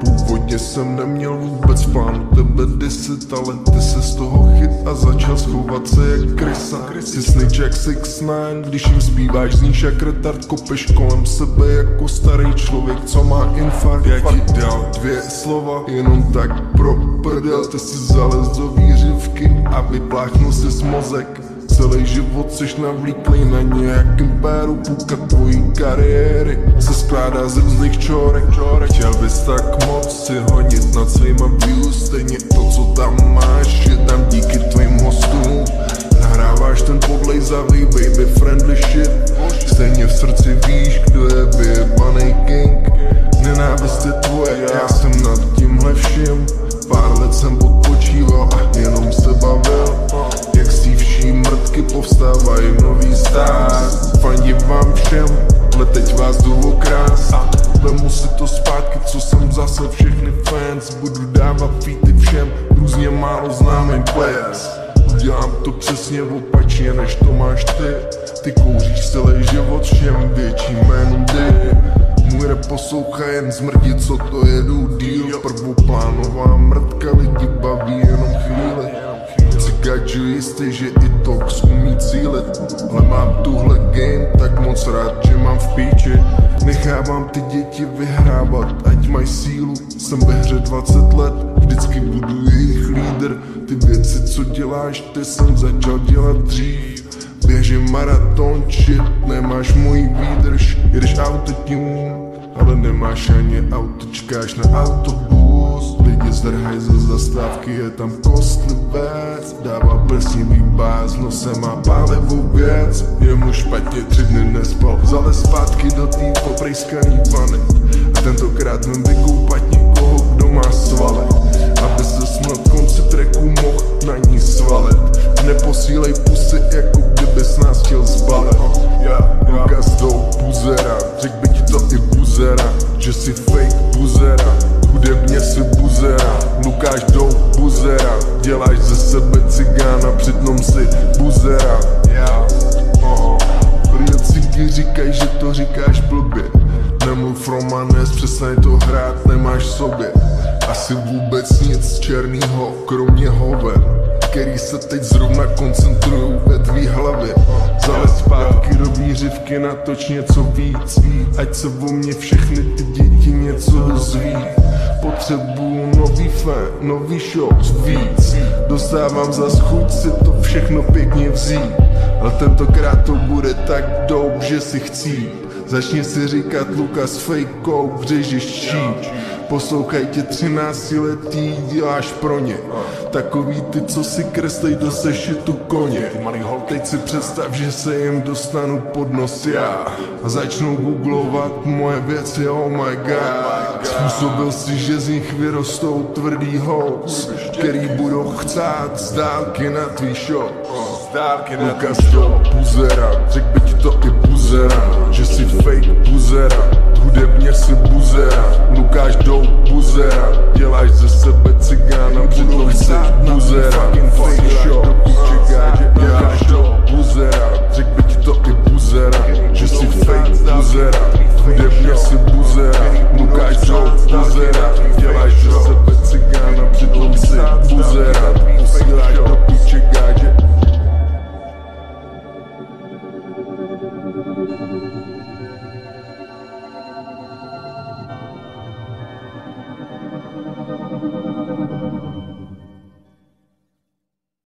Původně jsem neměl vůbec plán tebe deset, ale ty se z toho chyt a začal schovat se jak krysa. Jsi snič jak 6 9 když jim zpíváš, zníš jak retard, kopeš kolem sebe jako starý člověk, co má infarkt. Já ti dal dvě slova, jenom tak pro prdel, ty si zalez do výřivky a vypláchnul si mozek. Celý život seš navlíklý na nějakým péru Půlka tvojí kariéry se skládá z různých čorek. Chtěl bys tak moc si honit nad svýma views Stejně to, co tam máš, je tam to zpátky, co jsem zase všechny fans. Budu dávat feety všem, různě málo známým players. Udělám to přesně opačně, než to máš ty. Ty kouříš celý život všem větším jménem ty. Můj rap poslouchá jen zmrdí, co to je díl Prvoplánová mrtka lidi baví jenom chvíli. Cigaču jistý, že i Nechávám ty děti vyhrávat, ať mají sílu. Jsem ve hře 20 let, vždycky budu jejich lídr. Ty věci, co děláš, ty jsem začal dělat dřív. Běžím maraton, shit, nemáš můj výdrž. Jedeš autotune, ale nemáš ani auto, čekáš na autobus. Lidi zdrhají ze zastávky, je tam kostlivec. Dává prsnivý bás, nosem má pálivou věc. Jemu špatně tři dny nespal, do tý poprejskaný vany A tentokrát vem vykoupat někoho, kdo má svaly Aby se snad konci treku mohl na ní svalit Neposílej pusy, jako kdybys nás chtěl zbalit Lukas do buzera, řek by ti to i buzera Že si fake buzera, hudebně si buzera Lukáš do buzera, děláš ze sebe cigána, přitom si buzera. Lidi říkají, že to říkáš blbě Romanes, přestaň to hrát, nemáš v sobě. Asi vůbec nic černýho, kromě hoven Který se teď zrovna koncentrují ve tvý hlavě. Zalez zpátky do výřivky, natoč něco víc Ať se o mě všechny ty děti něco dozví. Potřebuju nový fan, nový show, víc. Dostávám za chuť si to všechno pěkně vzít. Ale tentokrát to bude tak dope, že si chcí Začni si říkat Lukas fejkou, břežíš číč Poslouchaj tě 13 letý, děláš pro ně. Takový ty, co si kreslej do sešitu koně. Teď si představ, že se jim dostanu pod nos já. A začnu googlovat moje věci, oh my god. Způsobil si, že z nich vyrostou tvrdý host Který budou chcát z dálky na tvý show Lukas do buzera, řek by ti to i fake buzera, hudebně si buzera Lukáš do buzera, děláš ze sebe cigána Přitom si buzera,